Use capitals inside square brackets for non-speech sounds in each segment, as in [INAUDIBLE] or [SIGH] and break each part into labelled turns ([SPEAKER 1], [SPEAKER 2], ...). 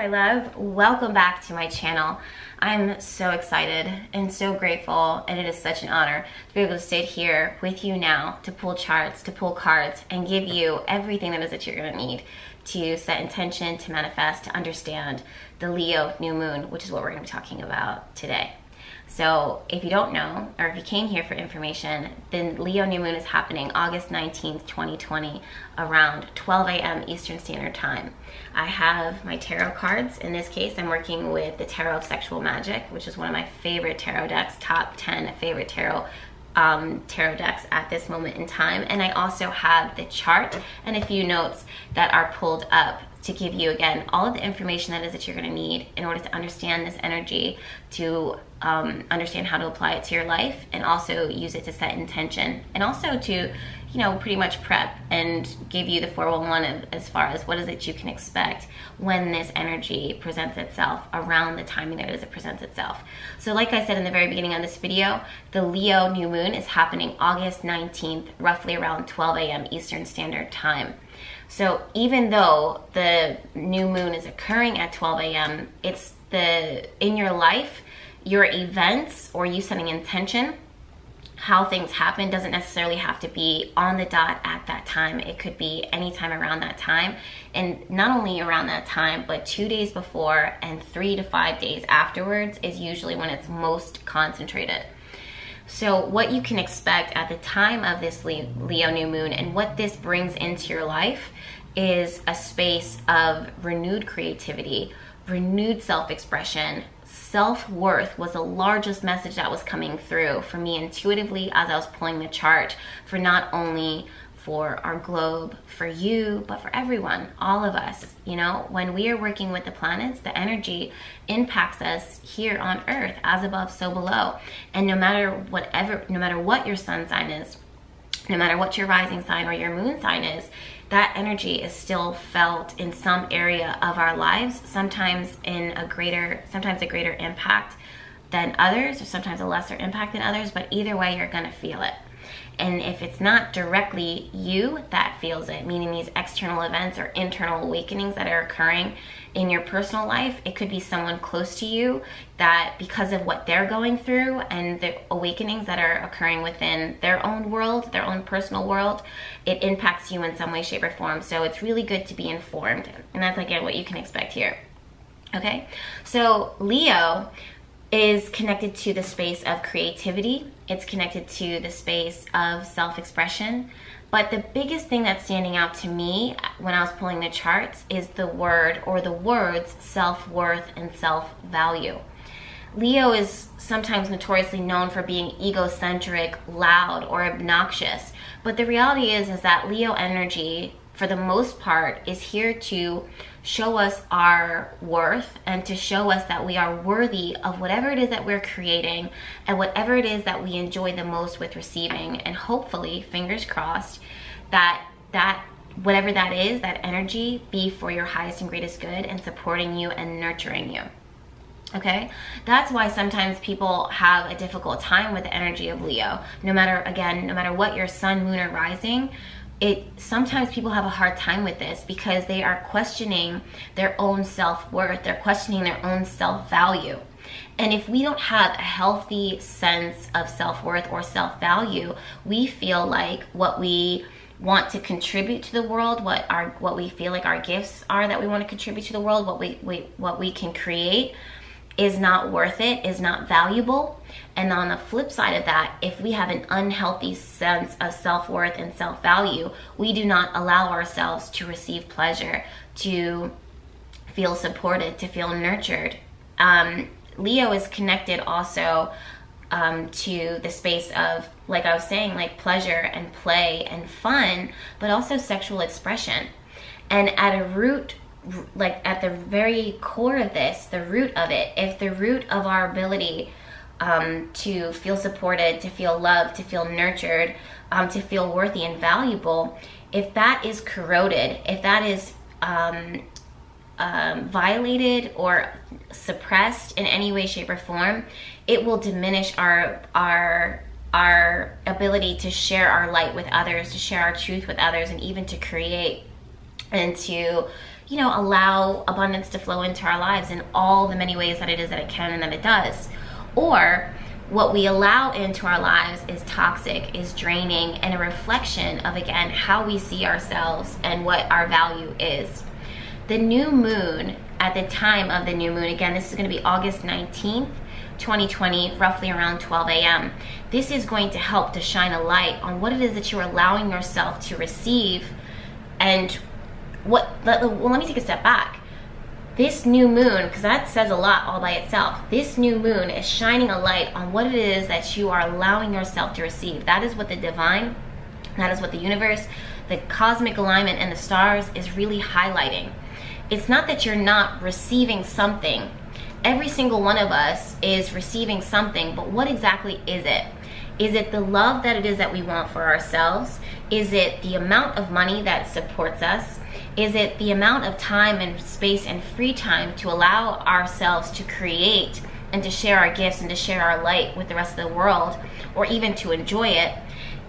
[SPEAKER 1] my love. Welcome back to my channel. I'm so excited and so grateful, and it is such an honor to be able to sit here with you now to pull charts, to pull cards, and give you everything that is that you're gonna need to set intention, to manifest, to understand the Leo new moon, which is what we're gonna be talking about today. So if you don't know, or if you came here for information, then Leo new moon is happening August 19th, 2020, around 12 a.m. Eastern Standard Time. I have my tarot cards. In this case, I'm working with the Tarot of Sexual Magic, which is one of my favorite tarot decks, top 10 favorite tarot um, tarot decks at this moment in time. And I also have the chart and a few notes that are pulled up to give you again all of the information that is that you're going to need in order to understand this energy to um, understand how to apply it to your life and also use it to set intention and also to you know pretty much prep and give you the 411 as far as what is it you can expect when this energy presents itself around the timing that it presents itself so like i said in the very beginning of this video the leo new moon is happening august 19th roughly around 12 a.m eastern standard time so even though the new moon is occurring at 12 a.m., it's the in your life, your events or you setting intention, how things happen doesn't necessarily have to be on the dot at that time. It could be anytime around that time. And not only around that time, but two days before and three to five days afterwards is usually when it's most concentrated. So, what you can expect at the time of this Leo new moon and what this brings into your life is a space of renewed creativity, renewed self expression. Self worth was the largest message that was coming through for me intuitively as I was pulling the chart for not only for our globe, for you, but for everyone, all of us. You know, when we are working with the planets, the energy impacts us here on earth, as above, so below. And no matter whatever, no matter what your sun sign is, no matter what your rising sign or your moon sign is, that energy is still felt in some area of our lives, sometimes in a greater, sometimes a greater impact than others, or sometimes a lesser impact than others, but either way, you're gonna feel it. And if it's not directly you that feels it, meaning these external events or internal awakenings that are occurring in your personal life, it could be someone close to you that because of what they're going through and the awakenings that are occurring within their own world, their own personal world, it impacts you in some way, shape, or form. So it's really good to be informed. And that's again what you can expect here. Okay, so Leo is connected to the space of creativity, it's connected to the space of self expression. But the biggest thing that's standing out to me when I was pulling the charts is the word or the words self worth and self value. Leo is sometimes notoriously known for being egocentric, loud, or obnoxious. But the reality is is that Leo energy for the most part is here to show us our worth and to show us that we are worthy of whatever it is that we're creating and whatever it is that we enjoy the most with receiving. And hopefully fingers crossed that that whatever that is that energy be for your highest and greatest good and supporting you and nurturing you. Okay? That's why sometimes people have a difficult time with the energy of leo. No matter again no matter what your sun moon or rising it sometimes people have a hard time with this because they are questioning their own self-worth. They're questioning their own self-value. And if we don't have a healthy sense of self-worth or self-value we feel like what we want to contribute to the world what our what we feel like our gifts are that we want to contribute to the world what we, we what we can create is not worth it, is not valuable. And on the flip side of that, if we have an unhealthy sense of self worth and self value, we do not allow ourselves to receive pleasure, to feel supported, to feel nurtured. Um, Leo is connected also um, to the space of, like I was saying, like pleasure and play and fun, but also sexual expression. And at a root like at the very core of this, the root of it, if the root of our ability um, to feel supported, to feel loved, to feel nurtured, um, to feel worthy and valuable, if that is corroded, if that is um, um violated or suppressed in any way, shape, or form, it will diminish our our our ability to share our light with others, to share our truth with others, and even to create and to you know, allow abundance to flow into our lives in all the many ways that it is that it can and that it does. Or what we allow into our lives is toxic, is draining, and a reflection of, again, how we see ourselves and what our value is. The new moon, at the time of the new moon, again, this is going to be August 19th, 2020, roughly around 12 a.m. This is going to help to shine a light on what it is that you're allowing yourself to receive and what, well, let me take a step back this new moon, because that says a lot all by itself, this new moon is shining a light on what it is that you are allowing yourself to receive. That is what the divine, that is what the universe, the cosmic alignment, and the stars is really highlighting. It's not that you're not receiving something. Every single one of us is receiving something, but what exactly is it? Is it the love that it is that we want for ourselves? Is it the amount of money that supports us? Is it the amount of time and space and free time to allow ourselves to create and to share our gifts and to share our light with the rest of the world or even to enjoy it?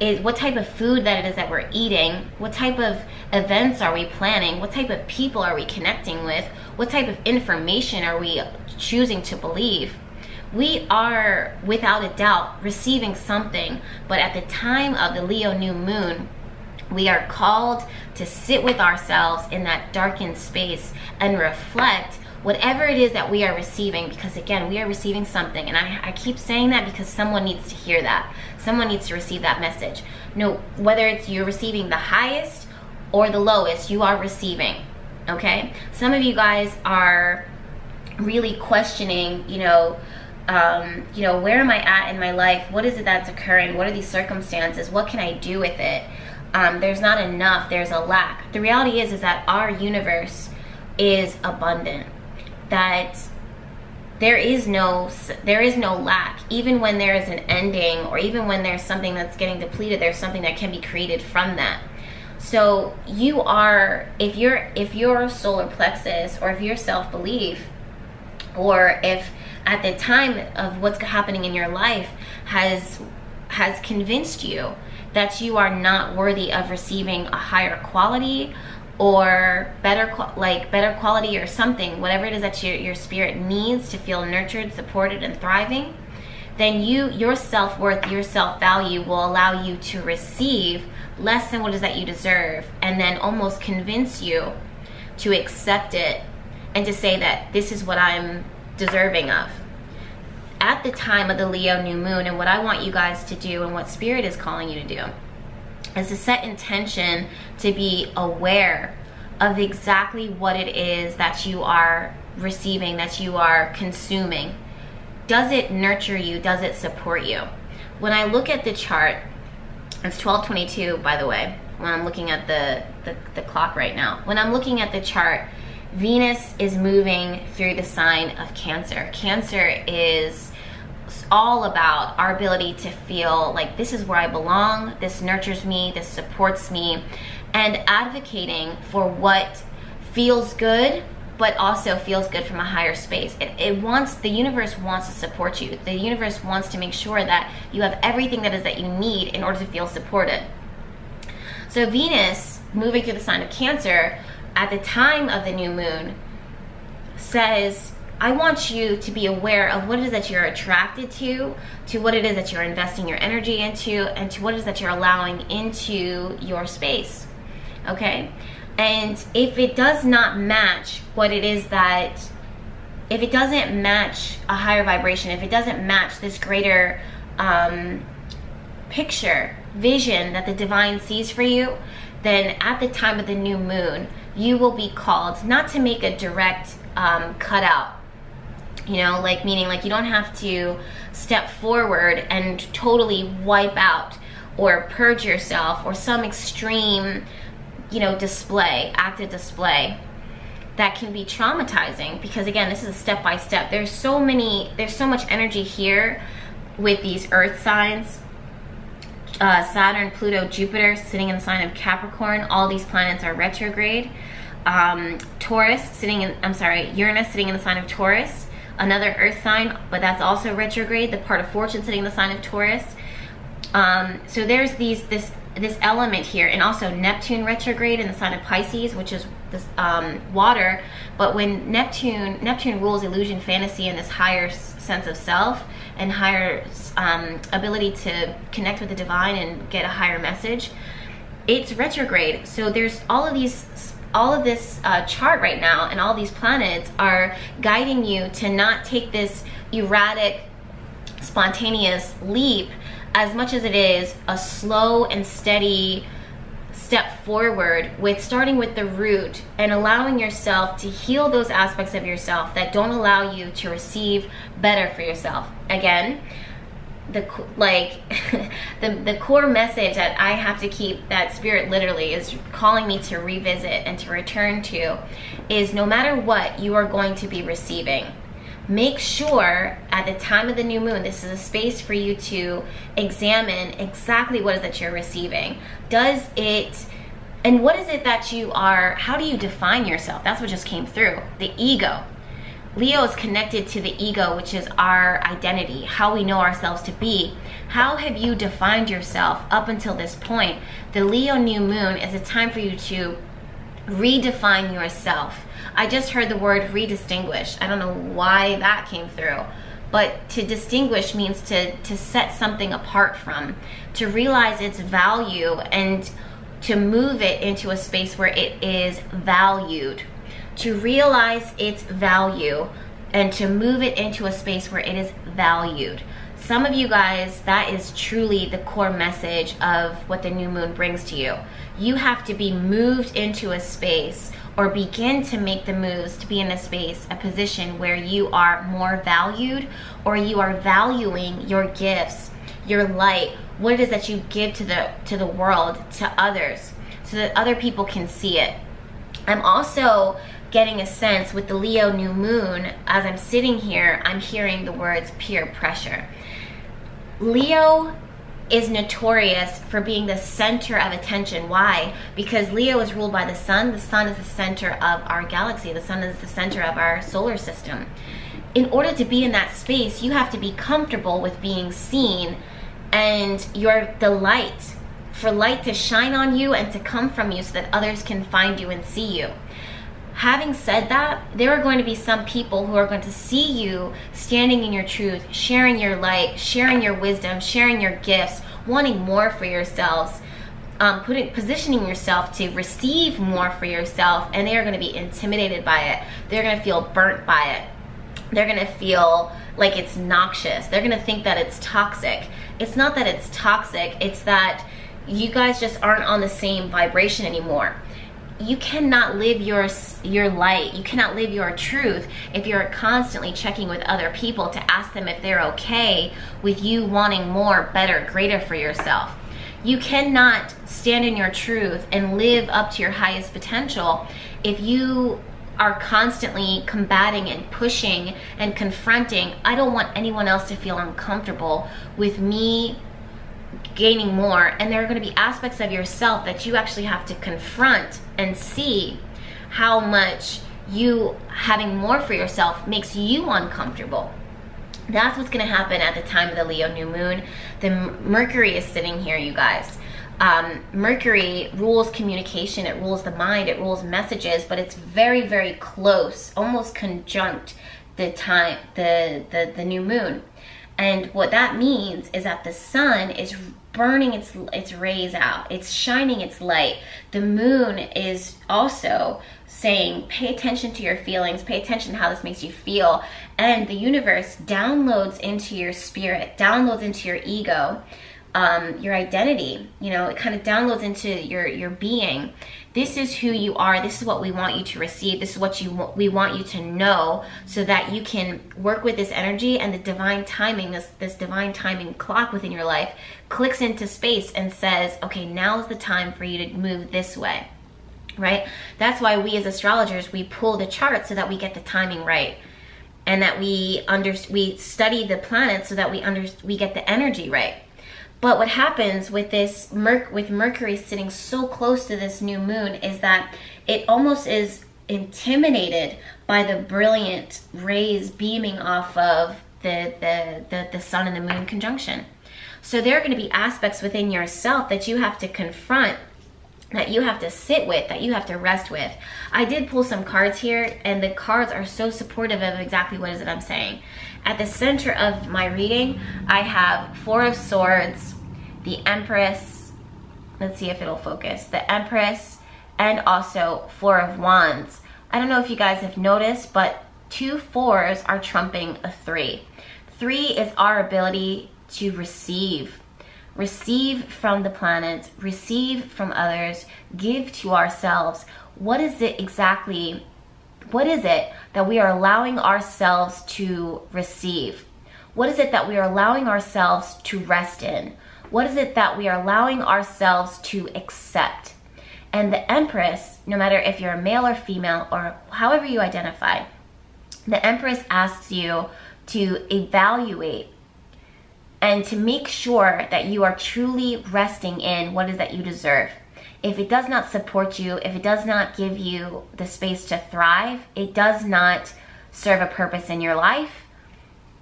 [SPEAKER 1] Is what type of food that it is that we're eating? What type of events are we planning? What type of people are we connecting with? What type of information are we choosing to believe? we are without a doubt receiving something but at the time of the leo new moon we are called to sit with ourselves in that darkened space and reflect whatever it is that we are receiving because again we are receiving something. And I, I, keep saying that because someone needs to hear that. Someone needs to receive that message. No whether it's you're receiving the highest or the lowest you are receiving okay? Some of you guys are really questioning you know um, you know where am i at in my life? What is it that's occurring? What are these circumstances? What can i do with it um, there's not enough there's a lack. The reality is is that our universe is abundant. That there is no there is no lack. Even when there is an ending or even when there's something that's getting depleted there's something that can be created from that. So you are if you're if your solar plexus or if your self-belief or if at the time of what's happening in your life has has convinced you that you are not worthy of receiving a higher quality or better like better quality or something whatever it is that your, your spirit needs to feel nurtured supported and thriving then you your self-worth your self-value will allow you to receive less than what is that you deserve and then almost convince you to accept it and to say that this is what i'm deserving of at the time of the Leo new moon and what I want you guys to do and what spirit is calling you to do is to set intention to be aware of exactly what it is that you are receiving, that you are consuming. Does it nurture you? Does it support you? When I look at the chart, it's 1222 by the way, when I'm looking at the, the, the clock right now. When I'm looking at the chart, Venus is moving through the sign of Cancer. Cancer is all about our ability to feel like this is where I belong, this nurtures me, this supports me, and advocating for what feels good but also feels good from a higher space. It, it, wants, the universe wants to support you. The universe wants to make sure that you have everything that is that you need in order to feel supported. So Venus, moving through the sign of Cancer, at the time of the new moon, says I want you to be aware of what it is that you're attracted to, to what it is that you're investing your energy into, and to what it is that you're allowing into your space. Okay? And if it does not match what it is that, if it doesn't match a higher vibration, if it doesn't match this greater um, picture, vision that the divine sees for you, then at the time of the new moon, you will be called not to make a direct um, cutout you know like meaning like you don't have to step forward and totally wipe out or purge yourself or some extreme you know display active display that can be traumatizing because again this is a step by step. There's so many there's so much energy here with these earth signs. Uh, Saturn, Pluto, Jupiter sitting in the sign of Capricorn. All these planets are retrograde. Um, Taurus sitting in I'm sorry Uranus sitting in the sign of Taurus another earth sign, but that's also retrograde, the part of fortune sitting in the sign of Taurus. Um, so there's these this this element here, and also Neptune retrograde in the sign of Pisces, which is this um, water. But when Neptune Neptune rules illusion, fantasy, and this higher sense of self and higher um, ability to connect with the divine and get a higher message, it's retrograde. So there's all of these all of this uh, chart right now and all these planets are guiding you to not take this erratic spontaneous leap as much as it is a slow and steady step forward with starting with the root and allowing yourself to heal those aspects of yourself that don't allow you to receive better for yourself. Again, the like [LAUGHS] the the core message that I have to keep that spirit literally is calling me to revisit and to return to is no matter what you are going to be receiving. Make sure at the time of the new moon this is a space for you to examine exactly what is that you're receiving. Does it and what is it that you are how do you define yourself? That's what just came through. The ego leo is connected to the ego which is our identity how we know ourselves to be how have you defined yourself up until this point the leo new moon is a time for you to redefine yourself. I just heard the word redistinguish. I don't know why that came through. But to distinguish means to, to set something apart from, to realize its value and to move it into a space where it is valued. To realize its value and to move it into a space where it is valued. Some of you guys, that is truly the core message of what the new moon brings to you you have to be moved into a space or begin to make the moves to be in a space, a position where you are more valued or you are valuing your gifts, your light, what it is that you give to the to the world, to others, so that other people can see it. I'm also getting a sense with the Leo new moon as I'm sitting here, I'm hearing the words peer pressure. Leo is notorious for being the center of attention. Why? Because Leo is ruled by the sun. The sun is the center of our galaxy. The sun is the center of our solar system. In order to be in that space, you have to be comfortable with being seen and you're the light for light to shine on you and to come from you so that others can find you and see you. Having said that, there are going to be some people who are going to see you standing in your truth, sharing your light, sharing your wisdom, sharing your gifts, wanting more for yourselves, um, putting positioning yourself to receive more for yourself, and they are going to be intimidated by it. They're going to feel burnt by it. They're going to feel like it's noxious. They're going to think that it's toxic. It's not that it's toxic, it's that you guys just aren't on the same vibration anymore you cannot live your your light. You cannot live your truth if you're constantly checking with other people to ask them if they're okay with you wanting more better greater for yourself. You cannot stand in your truth and live up to your highest potential if you are constantly combating and pushing and confronting. I don't want anyone else to feel uncomfortable with me gaining more. And there are going to be aspects of yourself that you actually have to confront and see how much you having more for yourself makes you uncomfortable. That's what's going to happen at the time of the leo new moon. The mercury is sitting here you guys. Um, mercury rules communication it rules the mind it rules messages but it's very very close almost conjunct the time the the, the new moon and what that means is that the sun is burning its its rays out. It's shining its light. The moon is also saying, pay attention to your feelings, pay attention to how this makes you feel. And the universe downloads into your spirit, downloads into your ego um, your identity. You know, it kind of downloads into your your being. This is who you are. This is what we want you to receive. This is what you we want you to know, so that you can work with this energy and the divine timing. This this divine timing clock within your life clicks into space and says, okay, now is the time for you to move this way. Right? That's why we as astrologers we pull the chart so that we get the timing right and that we under we study the planets so that we under we get the energy right but what happens with this Merc with Mercury sitting so close to this new moon is that it almost is intimidated by the brilliant rays beaming off of the, the, the, the sun and the moon conjunction. So there are going to be aspects within yourself that you have to confront that you have to sit with, that you have to rest with. I did pull some cards here, and the cards are so supportive of exactly what is it I'm saying. At the center of my reading, I have Four of Swords, the Empress, let's see if it'll focus, the Empress, and also Four of Wands. I don't know if you guys have noticed, but two fours are trumping a three. Three is our ability to receive receive from the planets, receive from others, give to ourselves. What is it exactly? What is it that we are allowing ourselves to receive? What is it that we are allowing ourselves to rest in? What is it that we are allowing ourselves to accept? And the Empress, no matter if you're a male or female or however you identify, the Empress asks you to evaluate and to make sure that you are truly resting in what is that you deserve. If it does not support you, if it does not give you the space to thrive, it does not serve a purpose in your life.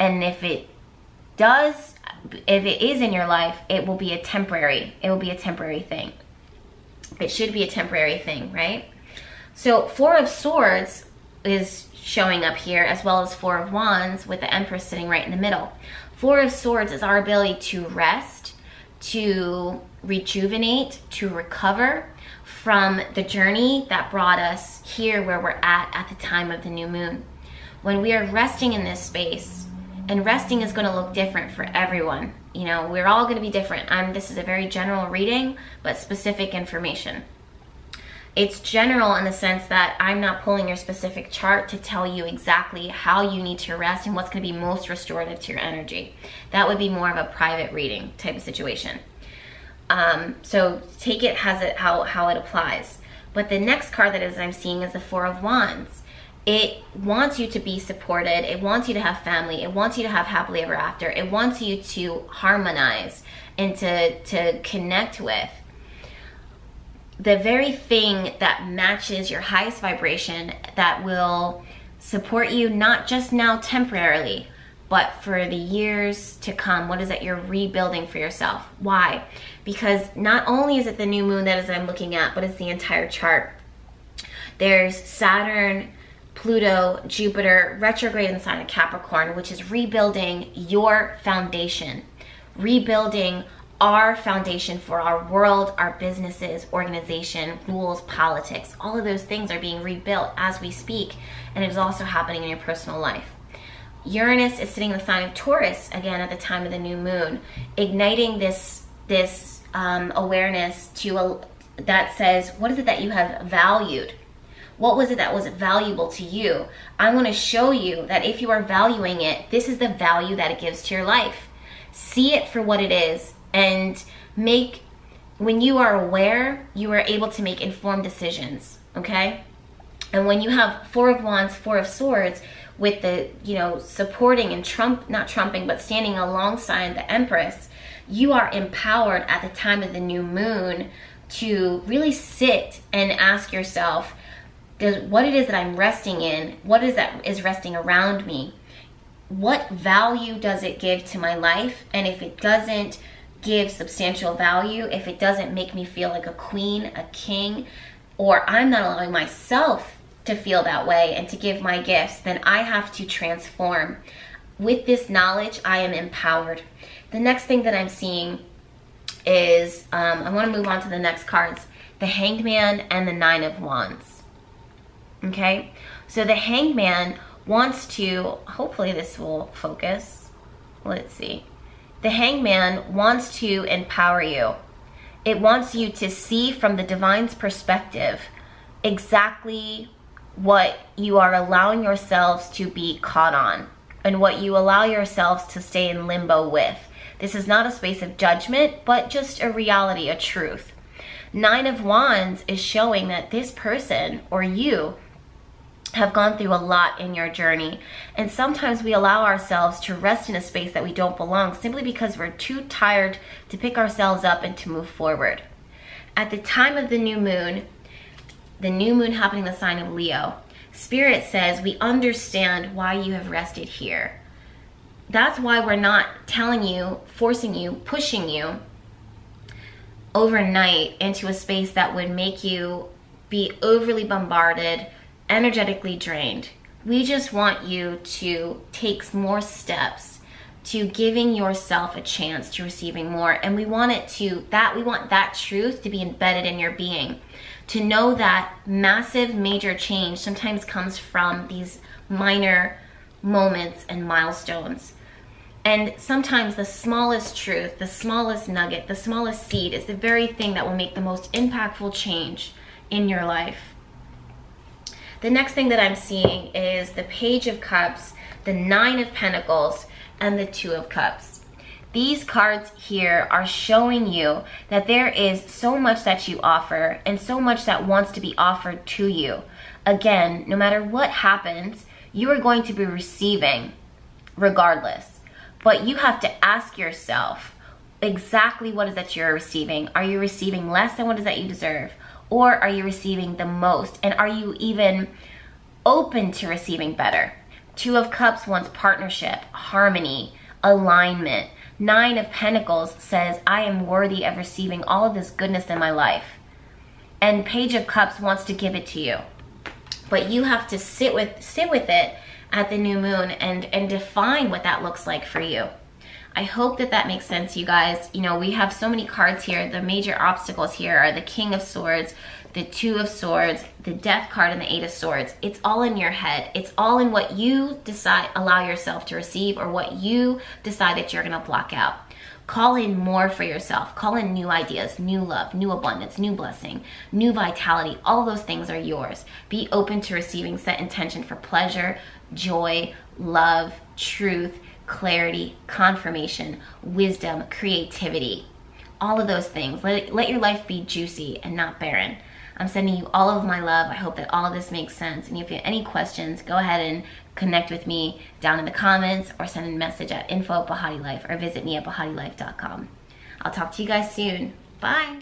[SPEAKER 1] And if it does, if it is in your life, it will be a temporary, it will be a temporary thing. It should be a temporary thing, right? So Four of Swords is showing up here as well as Four of Wands with the Empress sitting right in the middle. Four of Swords is our ability to rest, to rejuvenate, to recover from the journey that brought us here where we're at at the time of the new moon. When we are resting in this space, and resting is going to look different for everyone. You know, we're all going to be different. I'm this is a very general reading, but specific information. It's general in the sense that I'm not pulling your specific chart to tell you exactly how you need to rest and what's going to be most restorative to your energy. That would be more of a private reading type of situation. Um, so take it as it how, how it applies. But the next card that is I'm seeing is the Four of Wands. It wants you to be supported. It wants you to have family. It wants you to have happily ever after. It wants you to harmonize and to, to connect with the very thing that matches your highest vibration that will support you not just now temporarily, but for the years to come. What is it you're rebuilding for yourself? Why? Because not only is it the new moon that is I'm looking at, but it's the entire chart. There's Saturn, Pluto, Jupiter, retrograde in sign of Capricorn, which is rebuilding your foundation, rebuilding our foundation for our world, our businesses, organization, rules, politics. All of those things are being rebuilt as we speak, and it is also happening in your personal life. Uranus is sitting in the sign of Taurus again at the time of the new moon, igniting this this um, awareness to a, that says, what is it that you have valued? What was it that was valuable to you? I want to show you that if you are valuing it, this is the value that it gives to your life. See it for what it is and make when you are aware you are able to make informed decisions okay and when you have four of wands four of swords with the you know supporting and trump not trumping but standing alongside the empress you are empowered at the time of the new moon to really sit and ask yourself what it is that i'm resting in what is that is resting around me what value does it give to my life and if it doesn't give substantial value, if it doesn't make me feel like a queen, a king, or I'm not allowing myself to feel that way and to give my gifts, then I have to transform. With this knowledge, I am empowered. The next thing that I'm seeing is um, I want to move on to the next cards the Hanged Man and the Nine of Wands. Okay, so the Hanged Man wants to, hopefully, this will focus. Let's see. The Hanged Man wants to empower you. It wants you to see from the divine's perspective exactly what you are allowing yourselves to be caught on and what you allow yourselves to stay in limbo with. This is not a space of judgment, but just a reality, a truth. Nine of Wands is showing that this person or you have gone through a lot in your journey. And sometimes we allow ourselves to rest in a space that we don't belong simply because we're too tired to pick ourselves up and to move forward. At the time of the new moon, the new moon happening in the sign of Leo, Spirit says we understand why you have rested here. that's why we're not telling you, forcing you, pushing you overnight into a space that would make you be overly bombarded, energetically drained. We just want you to take more steps to giving yourself a chance to receiving more and we want it to that we want that truth to be embedded in your being to know that massive major change sometimes comes from these minor moments and milestones and sometimes the smallest truth, the smallest nugget, the smallest seed is the very thing that will make the most impactful change in your life. The next thing that I'm seeing is the Page of Cups, the Nine of Pentacles, and the Two of Cups. These cards here are showing you that there is so much that you offer and so much that wants to be offered to you. Again, no matter what happens, you are going to be receiving regardless. But you have to ask yourself exactly what is that you're receiving. Are you receiving less than what is that you deserve? Or are you receiving the most? And are you even open to receiving better? Two of Cups wants partnership, harmony, alignment. Nine of Pentacles says, I am worthy of receiving all of this goodness in my life. And Page of Cups wants to give it to you. But you have to sit with sit with it at the new moon and, and define what that looks like for you. I hope that that makes sense, you guys. You know, we have so many cards here. The major obstacles here are the King of Swords, the Two of Swords, the Death card, and the Eight of Swords. It's all in your head. It's all in what you decide, allow yourself to receive, or what you decide that you're going to block out. Call in more for yourself. Call in new ideas, new love, new abundance, new blessing, new vitality. All those things are yours. Be open to receiving set intention for pleasure, joy, love, truth, clarity, confirmation, wisdom, creativity. All of those things. Let, let your life be juicy and not barren. I'm sending you all of my love. I hope that all of this makes sense. And if you have any questions, go ahead and connect with me down in the comments or send a message at info at Life or visit me at BehatiLife.com. I'll talk to you guys soon. Bye.